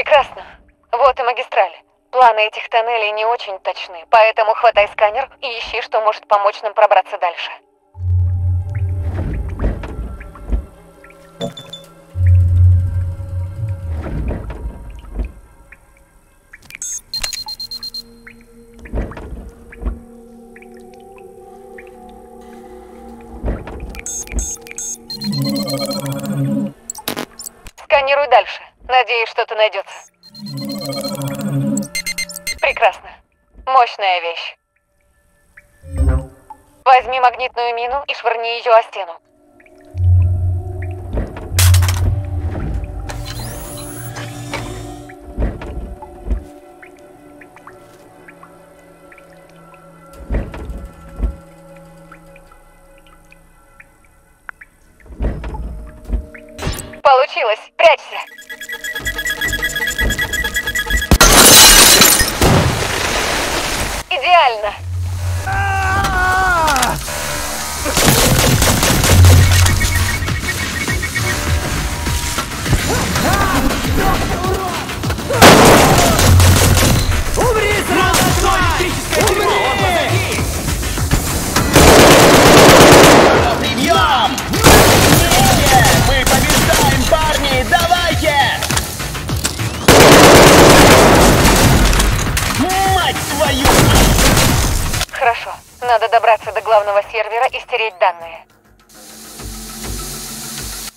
Прекрасно. Вот и магистраль. Планы этих тоннелей не очень точны, поэтому хватай сканер и ищи, что может помочь нам пробраться дальше. Надеюсь, что-то найдется. Прекрасно. Мощная вещь. Возьми магнитную мину и швырни ее о стену. Получилось. Прячься. Идеально. Умри сразу, электрическое дерьмо! Добраться до главного сервера и стереть данные.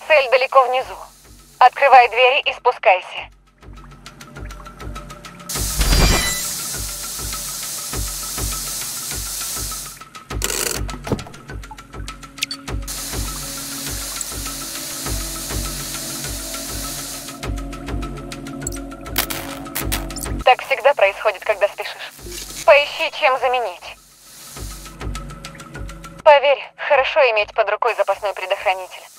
Цель далеко внизу. Открывай двери и спускайся. Так всегда происходит, когда спешишь. Поищи, чем заменить. Поверь, хорошо иметь под рукой запасной предохранитель.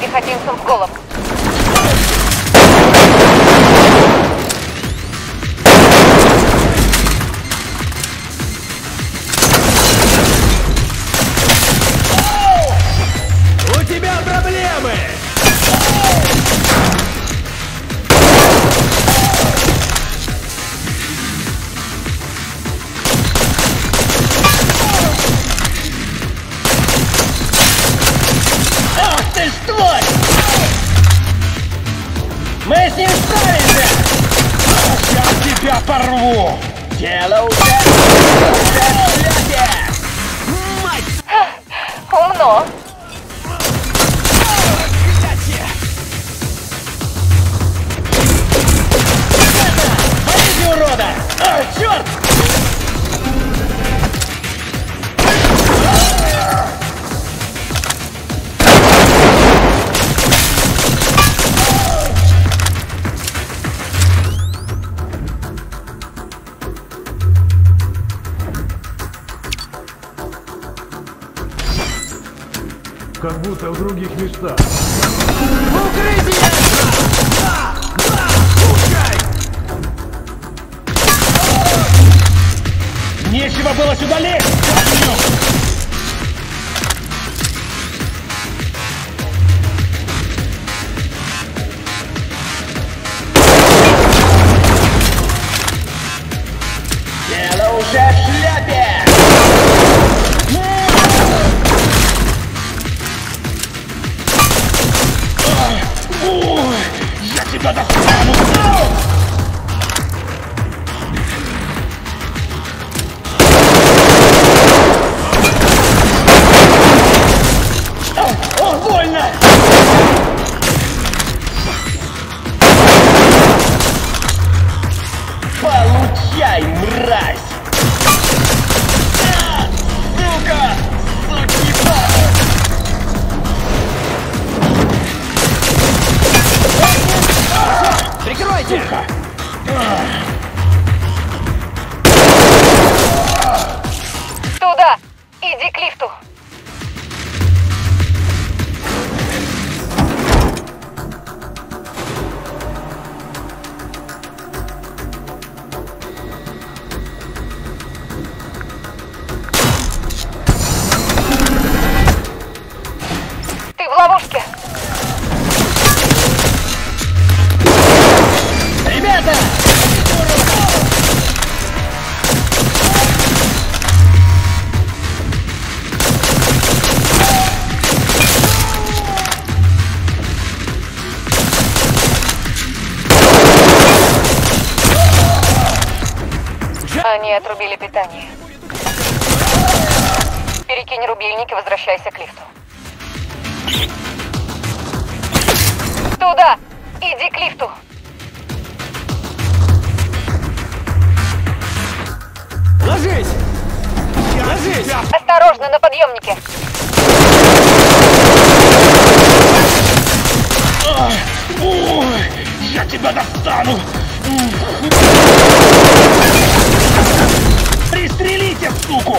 Пехотинцем в голову. 有。Как будто в других местах. Укрытие! Да! Да! Пускай! Нечего было сюда лезть! Перекинь рубильник и возвращайся к лифту. Туда! Иди к лифту! Ложись! Ложись! Осторожно, на подъемнике! Ой, я тебя достану! Пристрелите, суку!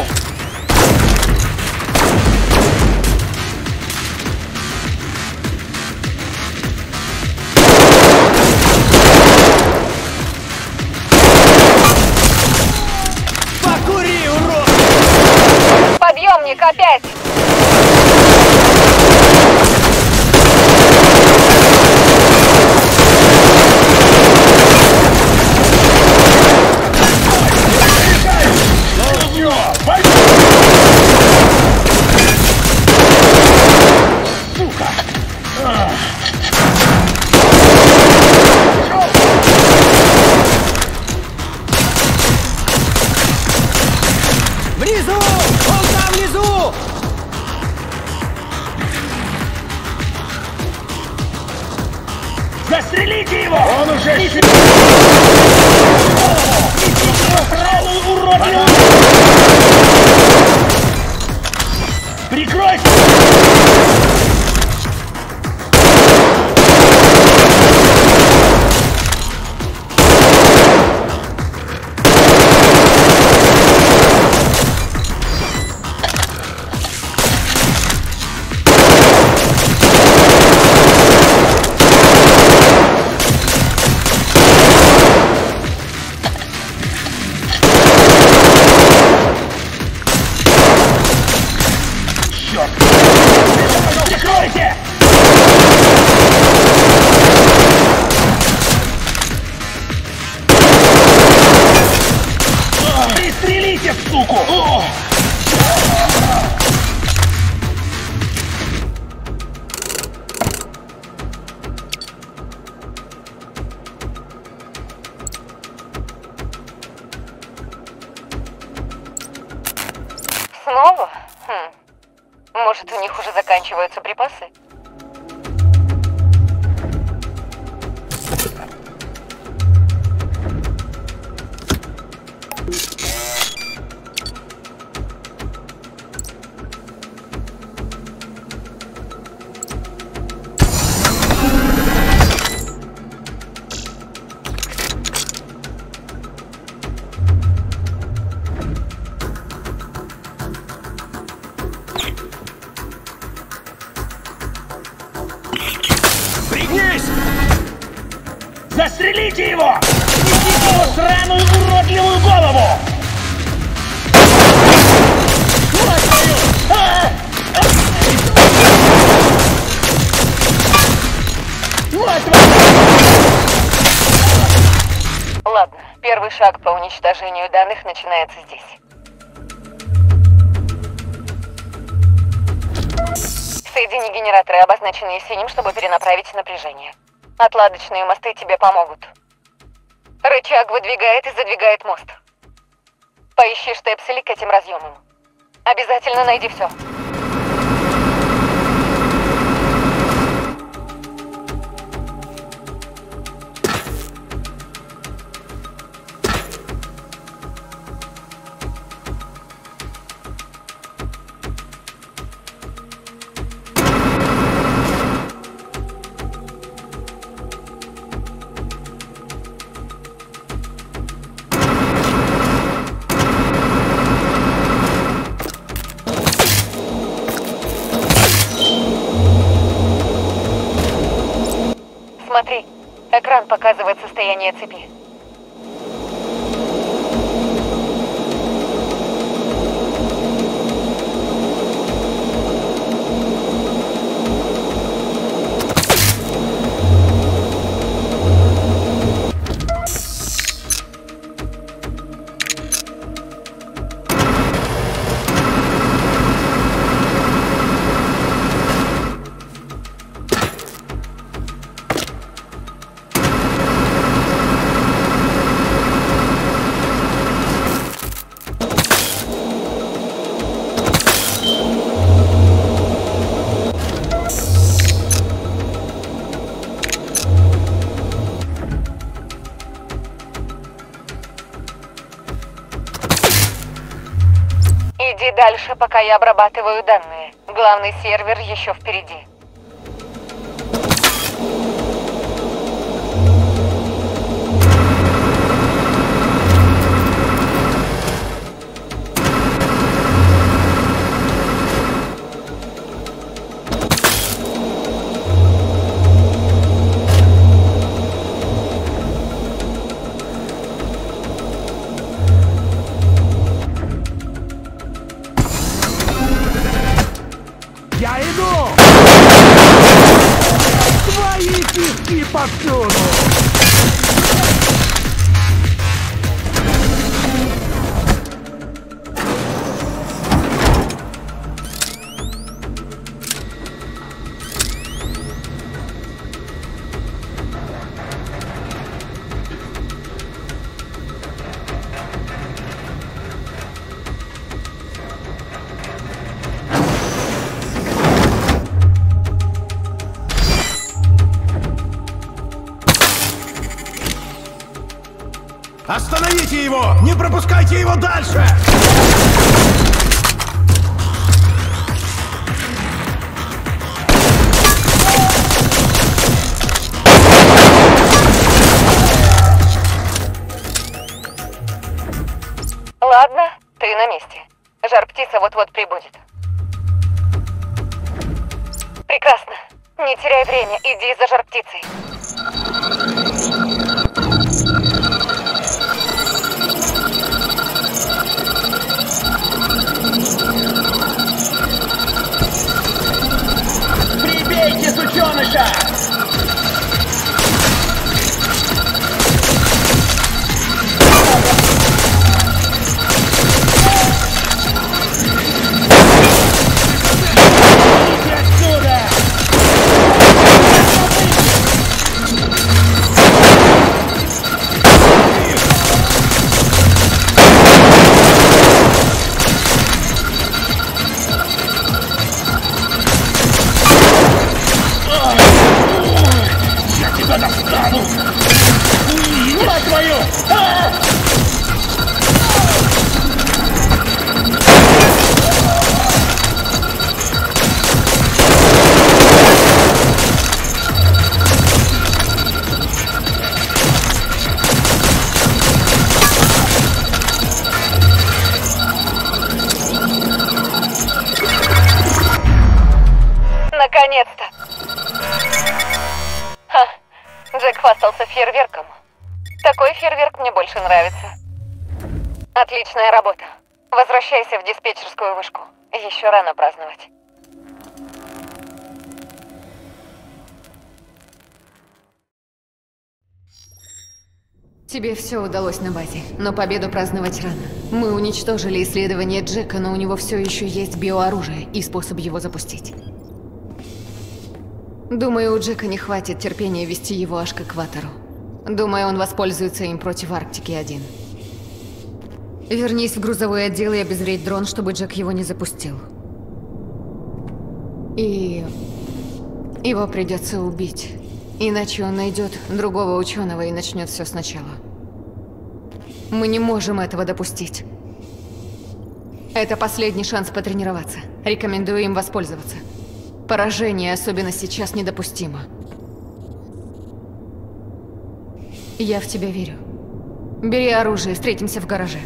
Снова? Хм. Может, у них уже заканчиваются припасы? Застрелите его! Снесите его сраную уродливую голову! Ладно, первый шаг по уничтожению данных начинается здесь. Соедини генераторы, обозначенные синим, чтобы перенаправить напряжение. Отладочные мосты тебе помогут. Рычаг выдвигает и задвигает мост. Поищи штепсели к этим разъемам. Обязательно найди все. Состояние цепи. Дальше, пока я обрабатываю данные. Главный сервер еще впереди. Не пропускайте его дальше! Ладно, ты на месте. Жар-птица вот-вот прибудет. Прекрасно. Не теряй время, иди за жар-птицей. Наконец-то! Ха, Джек хвастался фейерверком. Такой фейерверк мне больше нравится. Отличная работа. Возвращайся в диспетчерскую вышку. Еще рано праздновать. Тебе все удалось на базе, но победу праздновать рано. Мы уничтожили исследование Джека, но у него все еще есть биооружие и способ его запустить. Думаю, у Джека не хватит терпения вести его аж к экватору. Думаю, он воспользуется им против Арктики-1. Вернись в грузовой отдел и обезвредь дрон, чтобы Джек его не запустил. И... Его придется убить. Иначе он найдет другого ученого и начнет все сначала. Мы не можем этого допустить. Это последний шанс потренироваться. Рекомендую им воспользоваться. Поражение, особенно сейчас, недопустимо. Я в тебя верю. Бери оружие, встретимся в гараже.